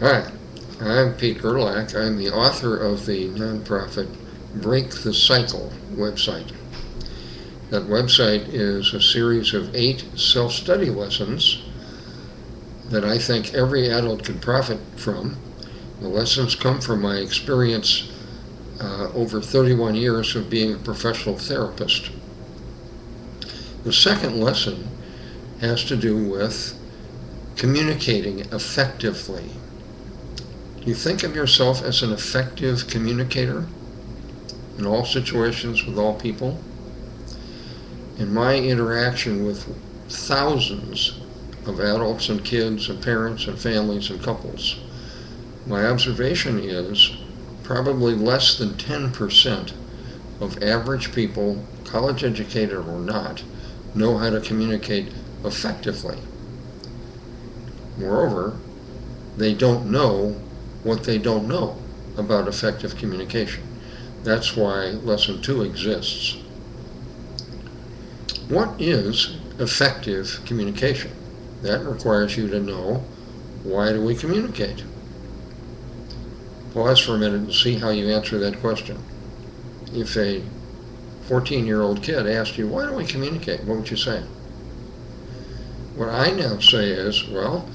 Hi, I'm Pete Gerlach. I'm the author of the nonprofit Break the Cycle website. That website is a series of eight self study lessons that I think every adult can profit from. The lessons come from my experience uh, over 31 years of being a professional therapist. The second lesson has to do with communicating effectively. You think of yourself as an effective communicator in all situations with all people? In my interaction with thousands of adults and kids and parents and families and couples, my observation is probably less than 10% of average people, college educated or not, know how to communicate effectively. Moreover, they don't know what they don't know about effective communication. That's why Lesson 2 exists. What is effective communication? That requires you to know why do we communicate? Pause for a minute and see how you answer that question. If a 14 year old kid asked you, why don't we communicate? What would you say? What I now say is, well,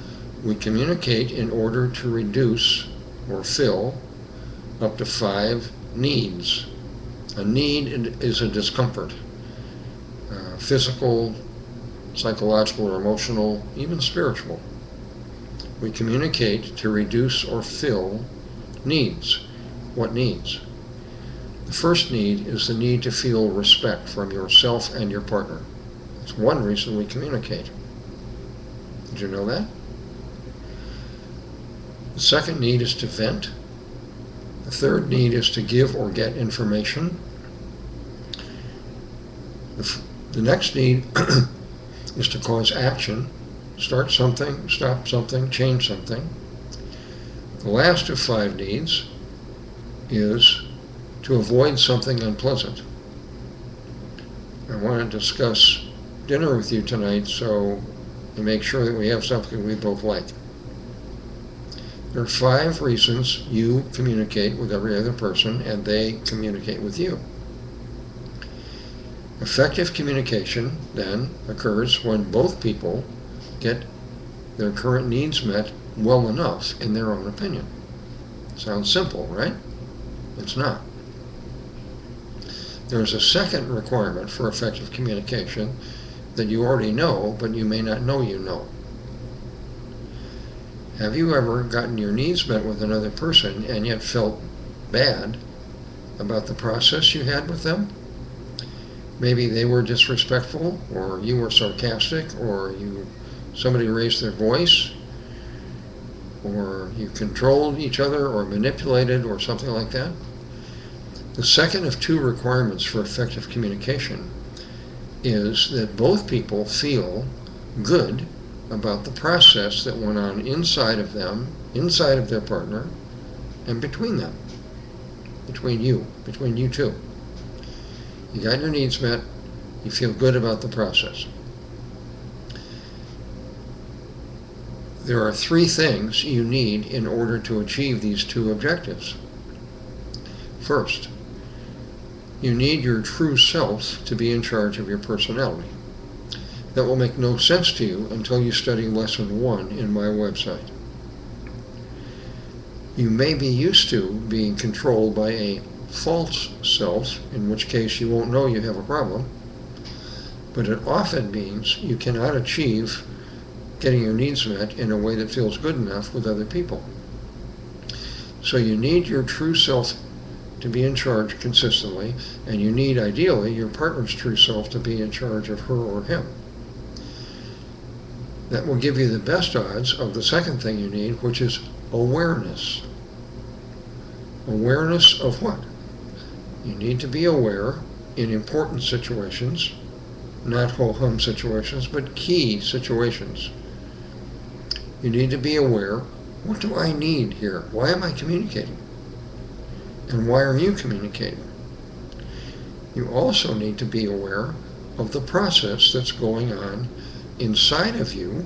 we communicate in order to reduce or fill up to five needs. A need is a discomfort uh, physical, psychological, or emotional, even spiritual. We communicate to reduce or fill needs. What needs? The first need is the need to feel respect from yourself and your partner. It's one reason we communicate. Did you know that? The second need is to vent. The third need is to give or get information. The, the next need is to cause action, start something, stop something, change something. The last of five needs is to avoid something unpleasant. I want to discuss dinner with you tonight so make sure that we have something we both like. There are five reasons you communicate with every other person and they communicate with you. Effective communication then occurs when both people get their current needs met well enough in their own opinion. Sounds simple, right? It's not. There's a second requirement for effective communication that you already know, but you may not know you know. Have you ever gotten your needs met with another person and yet felt bad about the process you had with them? Maybe they were disrespectful, or you were sarcastic, or you somebody raised their voice, or you controlled each other, or manipulated, or something like that. The second of two requirements for effective communication is that both people feel good about the process that went on inside of them, inside of their partner, and between them, between you, between you two. You got your needs met, you feel good about the process. There are three things you need in order to achieve these two objectives. First, you need your true self to be in charge of your personality. That will make no sense to you until you study lesson one in my website. You may be used to being controlled by a false self, in which case you won't know you have a problem, but it often means you cannot achieve getting your needs met in a way that feels good enough with other people. So you need your true self to be in charge consistently, and you need ideally your partner's true self to be in charge of her or him. That will give you the best odds of the second thing you need, which is awareness. Awareness of what? You need to be aware in important situations, not whole hum situations, but key situations. You need to be aware what do I need here? Why am I communicating? And why are you communicating? You also need to be aware of the process that's going on inside of you.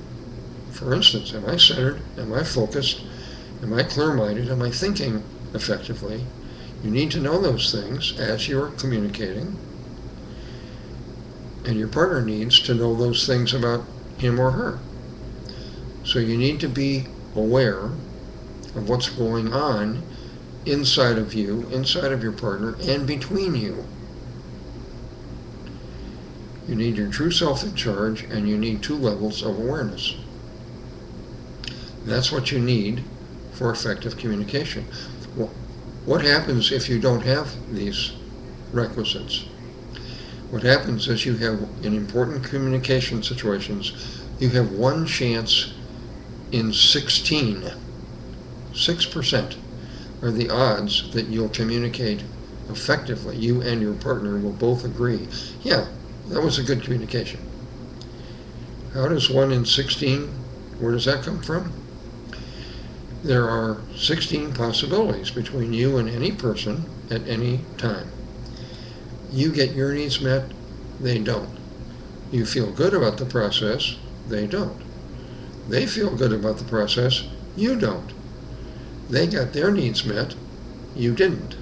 For instance, am I centered? Am I focused? Am I clear minded? Am I thinking effectively? You need to know those things as you're communicating. And your partner needs to know those things about him or her. So you need to be aware of what's going on inside of you, inside of your partner, and between you. You need your true self in charge, and you need two levels of awareness. That's what you need for effective communication. What happens if you don't have these requisites? What happens is you have, in important communication situations, you have one chance in 16, 6% are the odds that you'll communicate effectively. You and your partner will both agree, yeah, that was a good communication. How does 1 in 16, where does that come from? There are 16 possibilities between you and any person at any time. You get your needs met, they don't. You feel good about the process, they don't. They feel good about the process, you don't. They got their needs met, you didn't.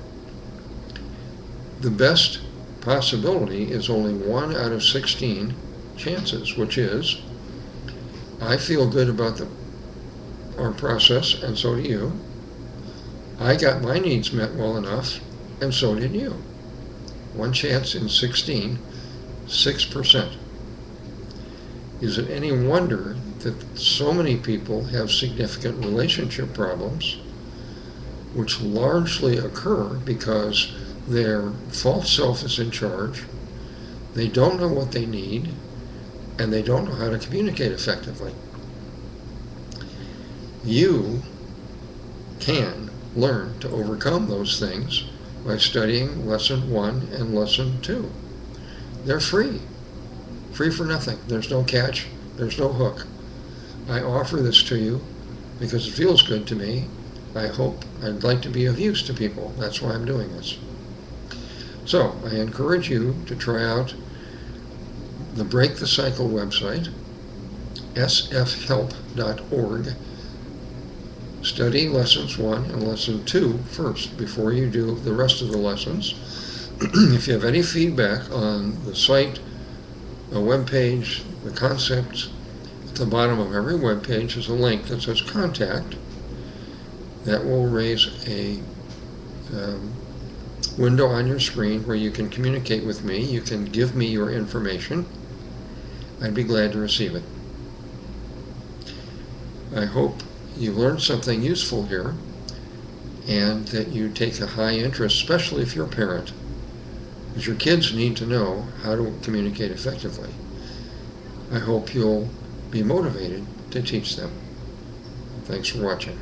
The best possibility is only one out of 16 chances, which is I feel good about the our process, and so do you. I got my needs met well enough, and so did you. One chance in 16, 6%. Is it any wonder that so many people have significant relationship problems, which largely occur because their false self is in charge, they don't know what they need, and they don't know how to communicate effectively? you can learn to overcome those things by studying lesson one and lesson two. They're free, free for nothing. There's no catch, there's no hook. I offer this to you because it feels good to me. I hope I'd like to be of use to people. That's why I'm doing this. So I encourage you to try out the Break the Cycle website, sfhelp.org study lessons one and lesson two first before you do the rest of the lessons. if you have any feedback on the site, the web page, the concepts, at the bottom of every web page is a link that says contact. That will raise a um, window on your screen where you can communicate with me. You can give me your information. I'd be glad to receive it. I hope you learned something useful here and that you take a high interest, especially if you're a parent, because your kids need to know how to communicate effectively. I hope you'll be motivated to teach them. Thanks for watching.